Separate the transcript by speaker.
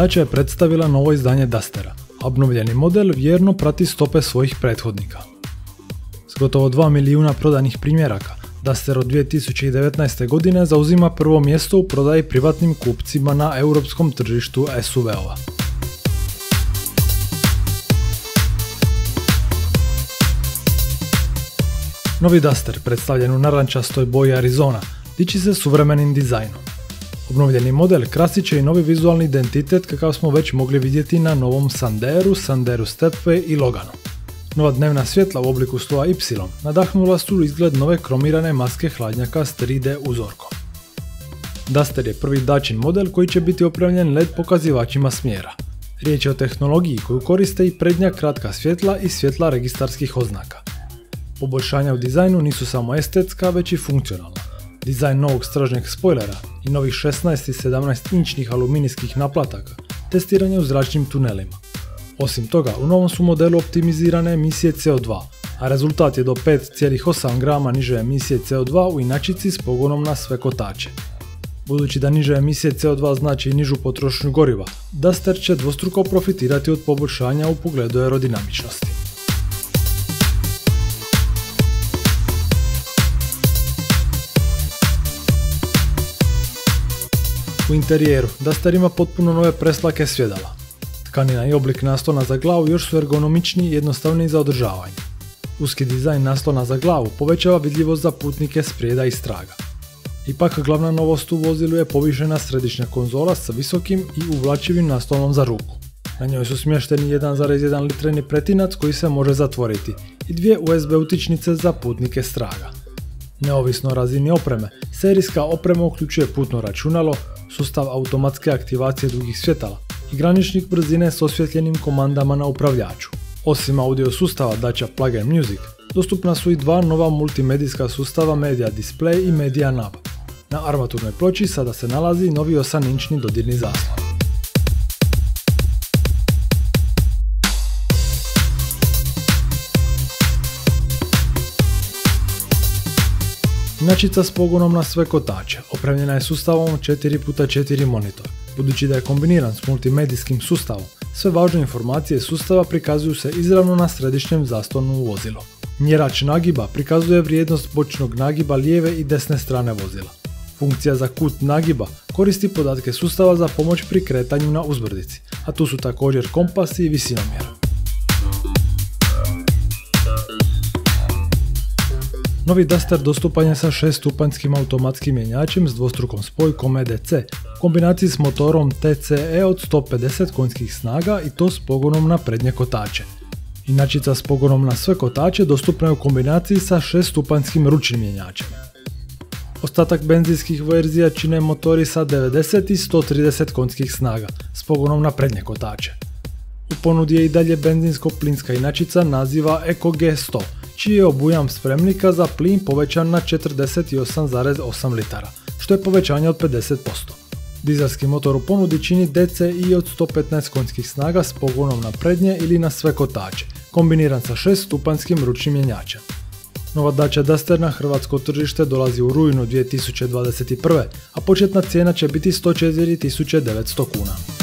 Speaker 1: Dacia je predstavila novo izdanje Dustera. Obnovljeni model vjerno prati stope svojih prethodnika. S gotovo 2 milijuna prodanih primjeraka, Duster od 2019. godine zauzima prvo mjesto u prodaji privatnim kupcima na europskom tržištu SUV-ova. Novi Duster, predstavljen u narančastoj boji Arizona, diči se suvremenim dizajnom. Obnovljeni model krasit će i novi vizualni identitet kakav smo već mogli vidjeti na novom Sanderu, Sanderu Stepway i Loganu. Nova dnevna svjetla u obliku stola Y nadahnula su izgled nove kromirane maske hladnjaka s 3D uzorkom. Duster je prvi dačin model koji će biti opremljen LED pokazivačima smjera. Riječ je o tehnologiji koju koriste i prednja kratka svjetla i svjetla registarskih oznaka. Poboljšanja u dizajnu nisu samo estetska, već i funkcionalna. Dizajn novog stražnjeg spojlera i novih 16 i 17 inčnih aluminijskih naplataka testiranje u zračnim tunelima. Osim toga, u novom su modelu optimizirane emisije CO2, a rezultat je do 5,8 grama niže emisije CO2 u inačici s pogonom na sve kotače. Budući da niže emisije CO2 znači i nižu potrošnju goriva, Duster će dvostruko profitirati od poboljšanja u pogledu aerodinamičnosti. U interijeru Duster ima potpuno nove preslake svjedala. Tkanina i oblik naslona za glavu još su ergonomičniji i jednostavniji za održavanje. Uski dizajn naslona za glavu povećava vidljivost za putnike s prijeda i straga. Ipak glavna novost u vozilu je povišena središnja konzola sa visokim i uvlačivim naslonom za ruku. Na njoj su smješteni 1,1 litreni pretinac koji se može zatvoriti i dvije USB utičnice za putnike straga. Neovisno o razini opreme, serijska oprema uključuje putno računalo, sustav automatske aktivacije drugih svjetala i graničnik brzine s osvjetljenim komandama na upravljaču. Osim audio sustava Dacia Plug Music, dostupna su i dva nova multimedijska sustava Media Display i Media Nav. Na armaturnoj ploči sada se nalazi novi 8-inčni dodirni zaslon. Inačica s pogonom na sve kotače, opremljena je sustavom 4x4 monitor. Budući da je kombiniran s multimedijskim sustavom, sve važne informacije sustava prikazuju se izravno na središnjem zaslonu u vozilo. Mjerač nagiba prikazuje vrijednost bočnog nagiba lijeve i desne strane vozila. Funkcija za kut nagiba koristi podatke sustava za pomoć pri kretanju na uzbrdici, a tu su također kompas i visinomjer. Novi Duster dostupan je sa 6-stupanjskim automatskim mjenjačem s dvostrukom spojkom EDC, u kombinaciji s motorom TCE od 150 konjskih snaga i to s pogonom na prednje kotače. Inačica s pogonom na sve kotače dostupna je u kombinaciji sa 6-stupanjskim ručnim mjenjačem. Ostatak benzinskih verzija čine motori sa 90 i 130 konjskih snaga s pogonom na prednje kotače. U ponudi je i dalje benzinsko-plinska inačica naziva EcoG 100 čiji je obujam spremnika za plin povećan na 48,8 litara, što je povećanje od 50%. Dizelski motor u ponudi čini DCI od 115 konjskih snaga s pogonom na prednje ili na sve kotače, kombiniran sa 6 stupanjskim ručnim mjenjačem. Nova Dacia Duster na hrvatsko tržište dolazi u rujnu 2021. a početna cijena će biti 104.900 kuna.